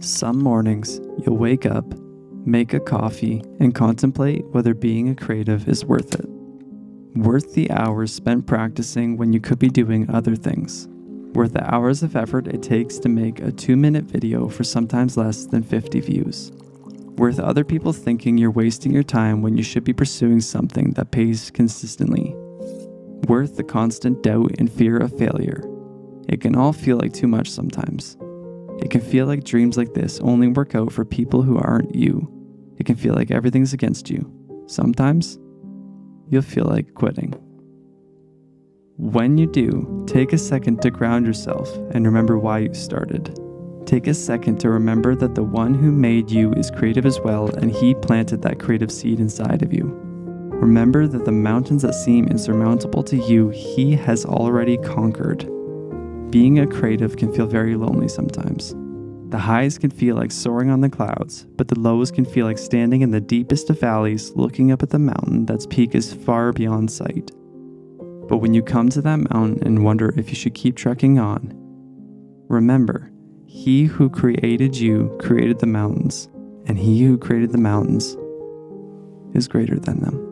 Some mornings, you'll wake up, make a coffee, and contemplate whether being a creative is worth it. Worth the hours spent practicing when you could be doing other things. Worth the hours of effort it takes to make a two minute video for sometimes less than 50 views. Worth other people thinking you're wasting your time when you should be pursuing something that pays consistently. Worth the constant doubt and fear of failure. It can all feel like too much sometimes. It can feel like dreams like this only work out for people who aren't you. It can feel like everything's against you. Sometimes, you'll feel like quitting. When you do, take a second to ground yourself and remember why you started. Take a second to remember that the one who made you is creative as well, and he planted that creative seed inside of you. Remember that the mountains that seem insurmountable to you, he has already conquered. Being a creative can feel very lonely sometimes. The highs can feel like soaring on the clouds, but the lows can feel like standing in the deepest of valleys looking up at the mountain that's peak is far beyond sight. But when you come to that mountain and wonder if you should keep trekking on, remember, he who created you created the mountains, and he who created the mountains is greater than them.